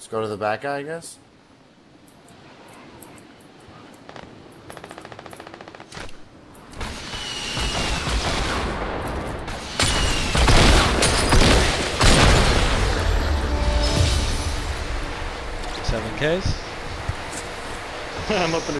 Let's go to the back guy, I guess. Seven Ks. I'm up in